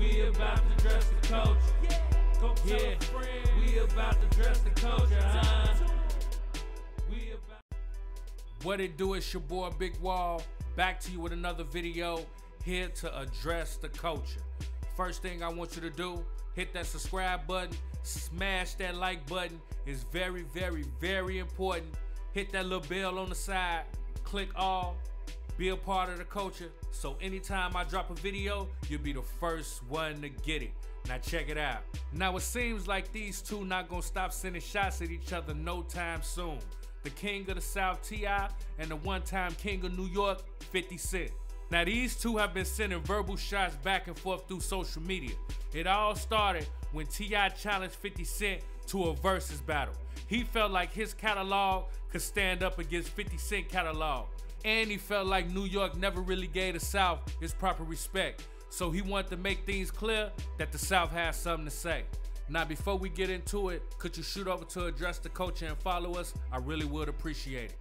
We about to dress the culture. Yeah. We about to dress the culture, huh? We about What it do? It's your boy Big Wall. Back to you with another video here to address the culture. First thing I want you to do, hit that subscribe button, smash that like button. It's very, very, very important. Hit that little bell on the side, click all, be a part of the culture. So anytime I drop a video, you'll be the first one to get it. Now check it out. Now it seems like these two not gonna stop sending shots at each other no time soon. The king of the South, T.I., and the one-time king of New York, 50 Cent. Now these two have been sending verbal shots back and forth through social media. It all started when T.I. challenged 50 Cent to a Verzuz battle. He felt like his catalog could stand up against 50 Cent catalog. And he felt like New York never really gave the South its proper respect. So he wanted to make things clear that the South has something to say. Now, before we get into it, could you shoot over to Address the Culture and follow us? I really would appreciate it.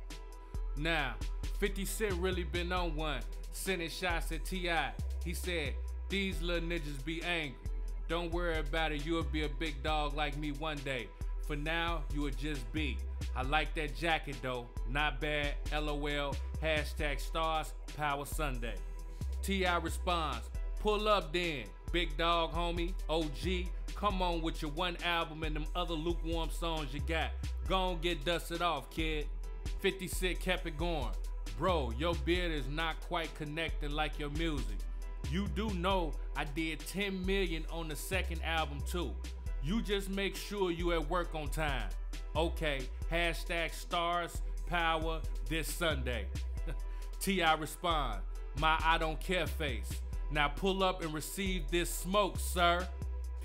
Now, 50 Cent really been on one, sending shots at T.I. He said, These little niggas be angry. Don't worry about it, you'll be a big dog like me one day. For now, you will just be. I like that jacket though, not bad, lol, hashtag Starz, power Sunday. T.I. responds, pull up then, big dog homie, OG, come on with your one album and them other lukewarm songs you got. Go on get dusted off, kid. 50 Cent kept it going. Bro, your beard is not quite connected like your music. You do know I did 10 million on the second album too. You just make sure you at work on time. Okay, hashtag Starz power this Sunday. T.I. respond, my I don't care face. Now pull up and receive this smoke, sir.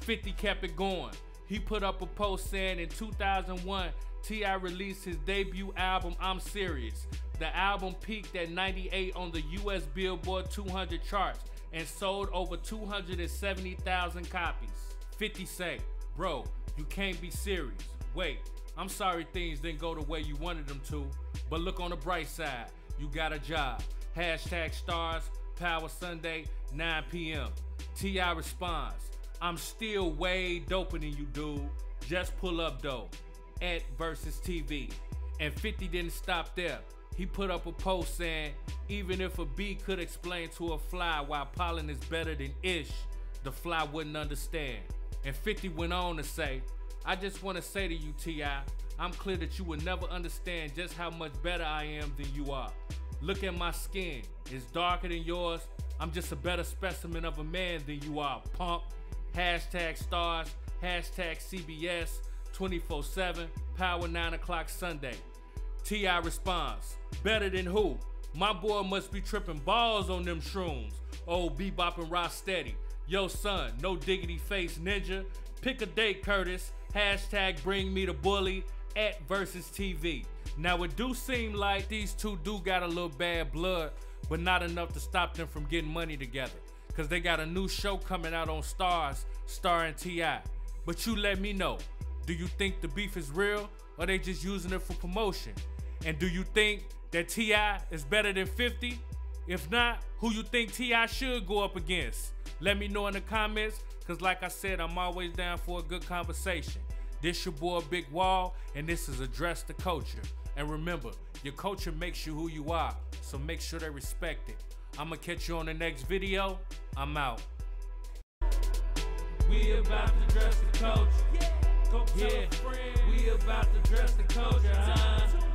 50 kept it going. He put up a post saying in 2001, T.I. released his debut album, I'm Serious. The album peaked at 98 on the US Billboard 200 charts and sold over 270,000 copies. 50 say, bro, you can't be serious. Wait, I'm sorry things didn't go the way you wanted them to, but look on the bright side, you got a job. Hashtag Starz, power Sunday, 9 p.m. T.I. responds, I'm still way doper than you, dude. Just pull up though. At Verzuz TV. And 50 didn't stop there. He put up a post saying, even if a bee could explain to a fly why pollen is better than ish, the fly wouldn't understand. And 50 went on to say, I just want to say to you, T.I., I'm clear that you will never understand just how much better I am than you are. Look at my skin. It's darker than yours. I'm just a better specimen of a man than you are, punk. Hashtag Starz, hashtag CBS, 24-7, power 9 o'clock Sunday. T.I. responds, better than who? My boy must be tripping balls on them shrooms. Oh, bebop and Rocksteady. Yo, son, no diggity face ninja. Pick a date, Curtis. Hashtag bring me the bully at Verzuz TV. Now, it do seem like these two do got a little bad blood, but not enough to stop them from getting money together. Cause they got a new show coming out on Starz starring T.I. But you let me know, do you think the beef is real or they just using it for promotion? And do you think that T.I. is better than 50? If not, who you think T.I. should go up against? Let me know in the comments, cause like I said, I'm always down for a good conversation. This your boy Big Wall, and this is Address the Culture. And remember, your culture makes you who you are, so make sure they respect it. I'ma catch you on the next video. I'm out. We about to dress the culture. Go tell Yeah. a friend. We about to dress the culture.